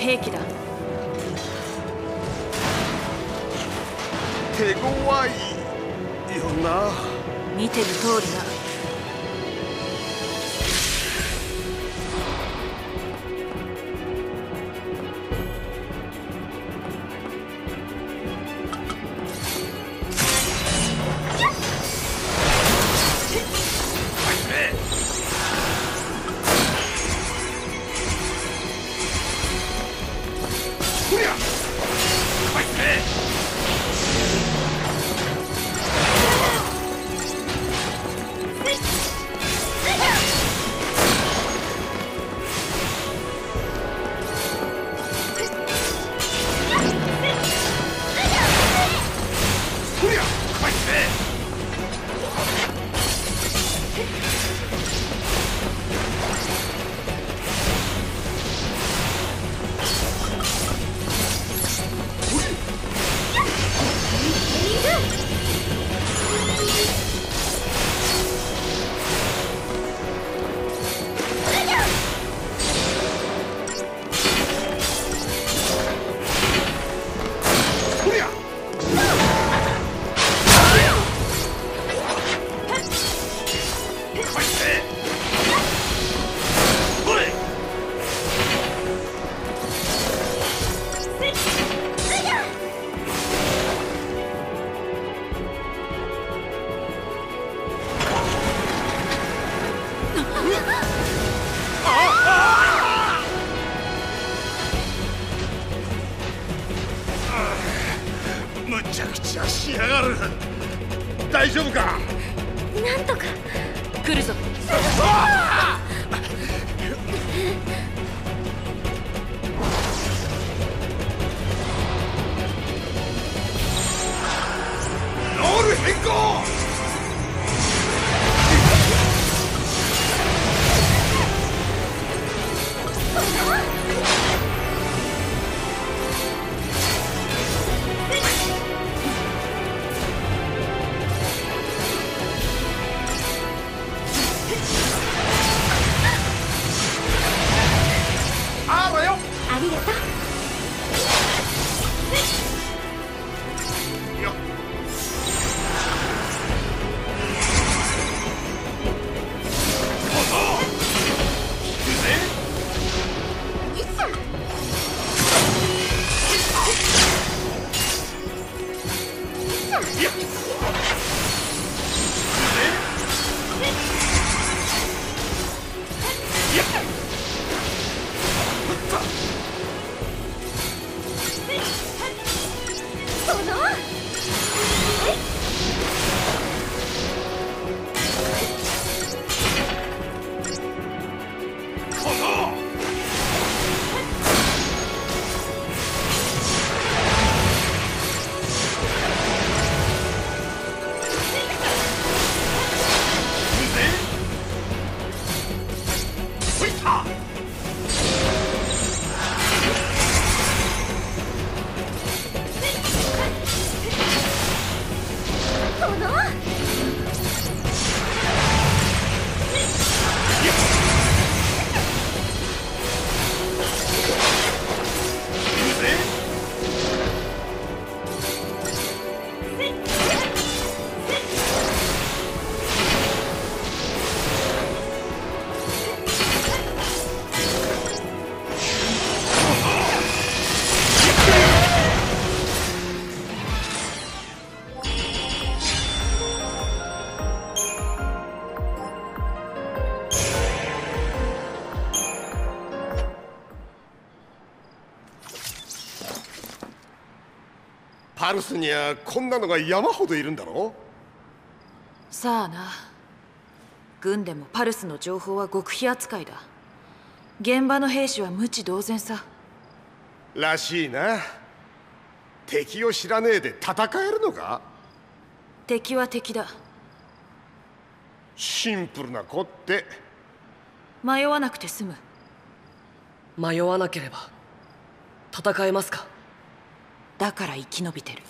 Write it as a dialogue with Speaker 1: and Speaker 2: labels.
Speaker 1: 兵器だ。
Speaker 2: 手強い。よな。
Speaker 1: 見てる通りな
Speaker 2: ちゃくちゃしやがる。大丈夫か？
Speaker 3: なんとか。
Speaker 1: 来るぞ。
Speaker 2: ロール変更！パルスにはこんなのが山ほどいるんだろ
Speaker 1: さあな。軍でもパルスの情報は極秘扱いだ。現場の兵士は無知同然さ。
Speaker 2: らしいな。敵を知らねえで戦えるのか？
Speaker 1: 敵は敵だ。
Speaker 2: シンプルな子って。
Speaker 1: 迷わなくて済む。
Speaker 4: 迷わなければ戦えますか？
Speaker 1: だから生き延びてる。